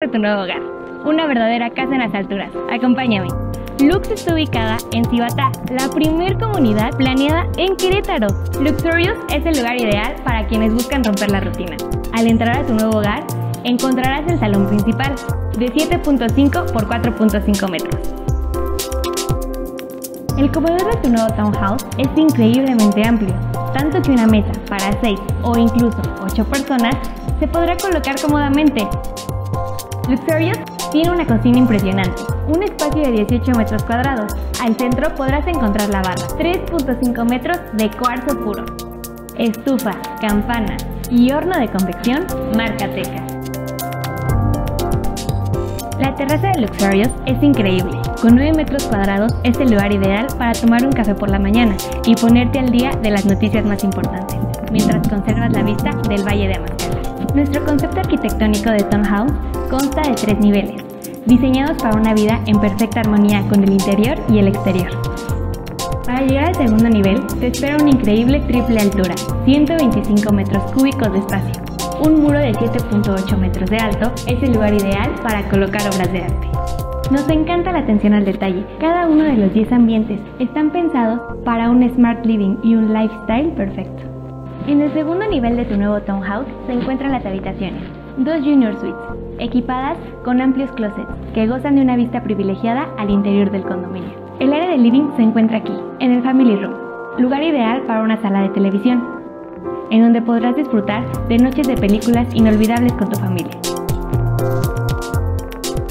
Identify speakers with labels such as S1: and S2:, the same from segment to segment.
S1: de tu nuevo hogar, una verdadera casa en las alturas. Acompáñame. Lux está ubicada en Cibatá, la primer comunidad planeada en Querétaro. Luxurious es el lugar ideal para quienes buscan romper la rutina. Al entrar a tu nuevo hogar, encontrarás el salón principal, de 7.5 por 4.5 metros. El comedor de tu nuevo townhouse es increíblemente amplio, tanto que una mesa para 6 o incluso 8 personas se podrá colocar cómodamente. Luxurious tiene una cocina impresionante, un espacio de 18 metros cuadrados. Al centro podrás encontrar la barra, 3.5 metros de cuarzo puro, estufa, campana y horno de convección marca Teca. La terraza de Luxurious es increíble. Con 9 metros cuadrados es el lugar ideal para tomar un café por la mañana y ponerte al día de las noticias más importantes, mientras conservas la vista del Valle de Amascala. Nuestro concepto arquitectónico de Townhouse consta de tres niveles, diseñados para una vida en perfecta armonía con el interior y el exterior. Para llegar al segundo nivel, te espera una increíble triple altura, 125 metros cúbicos de espacio. Un muro de 7.8 metros de alto es el lugar ideal para colocar obras de arte. Nos encanta la atención al detalle. Cada uno de los 10 ambientes están pensados para un smart living y un lifestyle perfecto. En el segundo nivel de tu nuevo townhouse se encuentran las habitaciones, dos junior suites, equipadas con amplios closets que gozan de una vista privilegiada al interior del condominio. El área de living se encuentra aquí, en el Family Room, lugar ideal para una sala de televisión, en donde podrás disfrutar de noches de películas inolvidables con tu familia.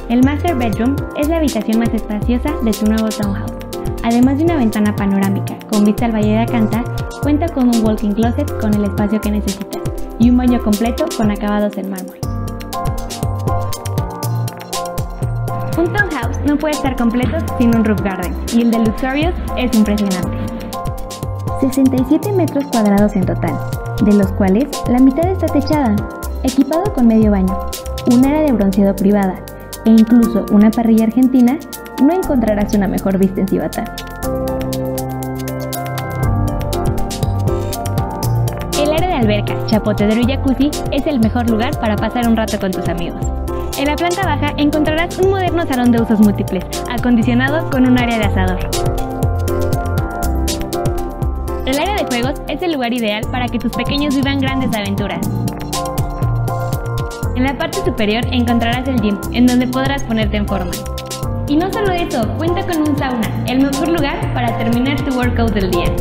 S1: El Master Bedroom es la habitación más espaciosa de tu nuevo townhouse. Además de una ventana panorámica con vista al Valle de Acanta, cuenta con un walk-in closet con el espacio que necesitas y un baño completo con acabados en mármol. Un townhouse no puede estar completo sin un roof garden y el de Luxurious es impresionante. 67 metros cuadrados en total, de los cuales la mitad está techada, equipado con medio baño, un área de bronceado privada e incluso una parrilla argentina, no encontrarás una mejor vista en Cibatá. El área de alberca, chapotedero y jacuzzi es el mejor lugar para pasar un rato con tus amigos. En la planta baja encontrarás un moderno salón de usos múltiples, acondicionado con un área de asador. El área de juegos es el lugar ideal para que tus pequeños vivan grandes aventuras. En la parte superior encontrarás el gym, en donde podrás ponerte en forma. Y no solo eso, cuenta con un sauna, el mejor lugar para terminar tu workout del día.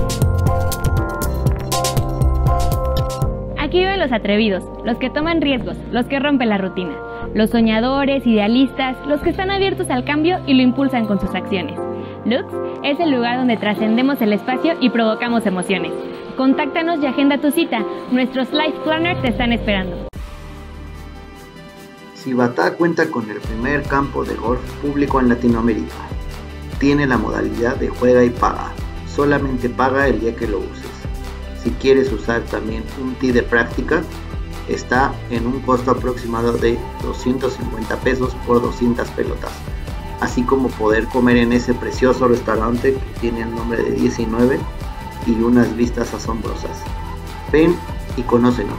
S1: Aquí viven los atrevidos, los que toman riesgos, los que rompen la rutina, los soñadores, idealistas, los que están abiertos al cambio y lo impulsan con sus acciones. Lux es el lugar donde trascendemos el espacio y provocamos emociones. Contáctanos y agenda tu cita. Nuestros Life Planners te están esperando.
S2: Cibatá cuenta con el primer campo de golf público en Latinoamérica. Tiene la modalidad de juega y paga. Solamente paga el día que lo uses. Si quieres usar también un tee de práctica, está en un costo aproximado de 250 pesos por 200 pelotas, así como poder comer en ese precioso restaurante que tiene el nombre de 19 y unas vistas asombrosas. Ven y conócenos.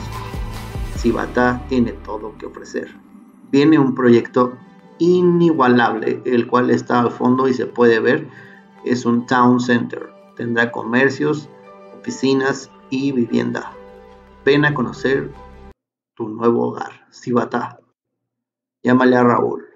S2: Cibatá tiene todo que ofrecer. Viene un proyecto inigualable, el cual está al fondo y se puede ver. Es un town center. Tendrá comercios, oficinas y vivienda. Ven a conocer tu nuevo hogar, Cibatá. Llámale a Raúl